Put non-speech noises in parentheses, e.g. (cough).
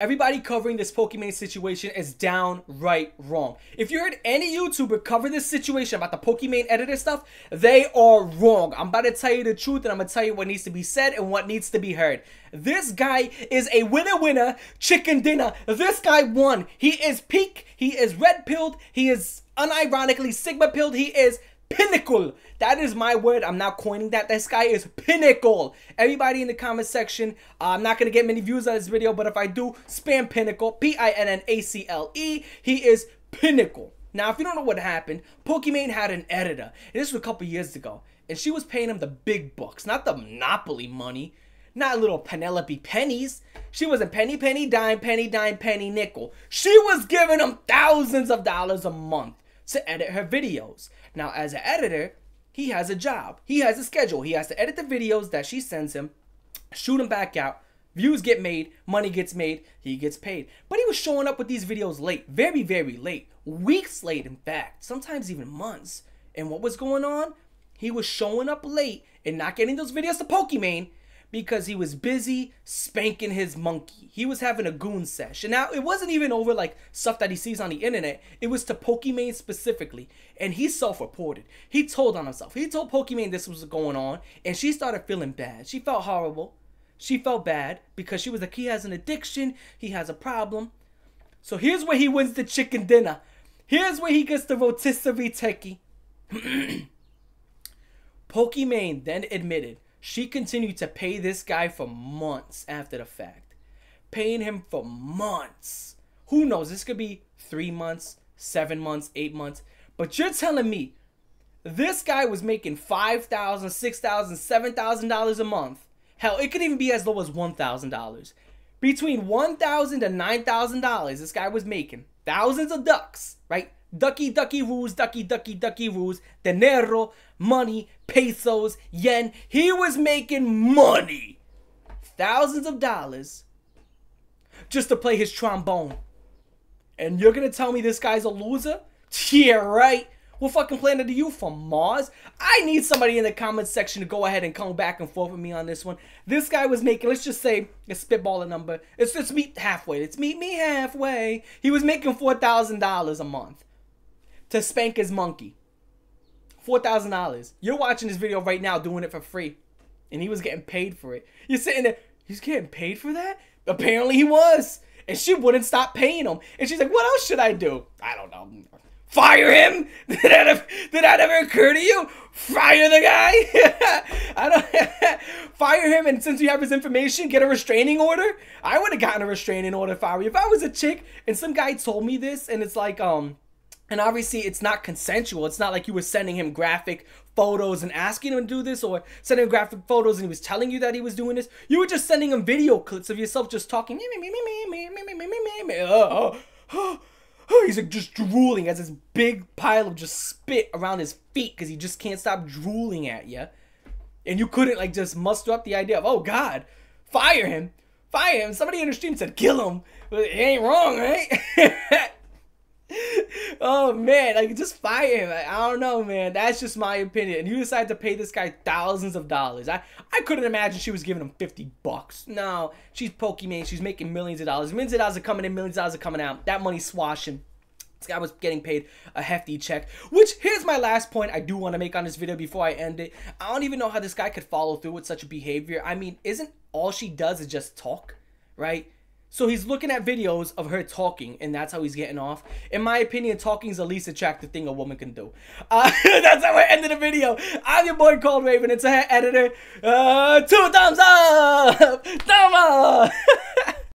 Everybody covering this Pokimane situation is downright wrong. If you heard any YouTuber cover this situation about the Pokimane editor stuff, they are wrong. I'm about to tell you the truth and I'm gonna tell you what needs to be said and what needs to be heard. This guy is a winner winner chicken dinner. This guy won. He is peak, he is red pilled, he is unironically sigma pilled, he is pinnacle. That is my word. I'm not coining that. This guy is pinnacle. Everybody in the comment section, uh, I'm not going to get many views on this video, but if I do, spam pinnacle. P-I-N-N-A-C-L-E. He is pinnacle. Now, if you don't know what happened, Pokimane had an editor. And this was a couple years ago. And she was paying him the big bucks, not the monopoly money. Not little Penelope pennies. She wasn't penny, penny, dime, penny, dime, penny, nickel. She was giving him thousands of dollars a month to edit her videos. Now, as an editor, he has a job. He has a schedule. He has to edit the videos that she sends him, shoot them back out. Views get made, money gets made, he gets paid. But he was showing up with these videos late, very, very late, weeks late, in fact, sometimes even months. And what was going on? He was showing up late and not getting those videos to Pokimane because he was busy spanking his monkey. He was having a goon sesh. And now it wasn't even over like stuff that he sees on the internet. It was to Pokimane specifically. And he self-reported. He told on himself. He told Pokimane this was going on. And she started feeling bad. She felt horrible. She felt bad because she was like, he has an addiction. He has a problem. So here's where he wins the chicken dinner. Here's where he gets the rotisserie turkey. (clears throat) Pokimane then admitted she continued to pay this guy for months after the fact. Paying him for months. Who knows? This could be three months, seven months, eight months. But you're telling me this guy was making $5,000, $6,000, $7,000 a month. Hell, it could even be as low as $1,000. Between $1,000 and $9,000 this guy was making. Thousands of ducks, right? Ducky, ducky rules, ducky, ducky, ducky rules, dinero, money, pesos, yen. He was making money. Thousands of dollars just to play his trombone. And you're gonna tell me this guy's a loser? Yeah, right. What fucking planet are you from, Mars? I need somebody in the comments section to go ahead and come back and forth with me on this one. This guy was making, let's just say, a spitball number. It's let's meet halfway. Let's meet me halfway. He was making four thousand dollars a month to spank his monkey. $4,000. You're watching this video right now doing it for free. And he was getting paid for it. You're sitting there, he's getting paid for that? Apparently he was. And she wouldn't stop paying him. And she's like, what else should I do? I don't know. Fire him? (laughs) Did that, ever, did that ever occur to you? Fire the guy? (laughs) I don't (laughs) fire him and since you have his information, get a restraining order? I would have gotten a restraining order if I were If I was a chick and some guy told me this and it's like, um, and obviously, it's not consensual. It's not like you were sending him graphic photos and asking him to do this, or sending him graphic photos and he was telling you that he was doing this. You were just sending him video clips of yourself just talking. Me, me, me, me, me, me, me, me, me, me, oh, oh, oh. He's like just drooling, has this big pile of just spit around his feet because he just can't stop drooling at you. And you couldn't like just muster up the idea of, oh God, fire him, fire him. Somebody in the stream said, kill him. It ain't wrong, right? Oh man, like just fire him. Like, I don't know, man. That's just my opinion. And you decide to pay this guy thousands of dollars. I I couldn't imagine she was giving him fifty bucks. No, she's Pokimane. She's making millions of dollars. Millions of dollars are coming in. Millions of dollars are coming out. That money's swashing. This guy was getting paid a hefty check. Which here's my last point I do want to make on this video before I end it. I don't even know how this guy could follow through with such a behavior. I mean, isn't all she does is just talk, right? So he's looking at videos of her talking, and that's how he's getting off. In my opinion, talking is the least attractive thing a woman can do. Uh, (laughs) that's how I ended the video. I'm your boy Cold Raven. It's a editor. Uh, two thumbs up, (laughs) thumb up. (laughs)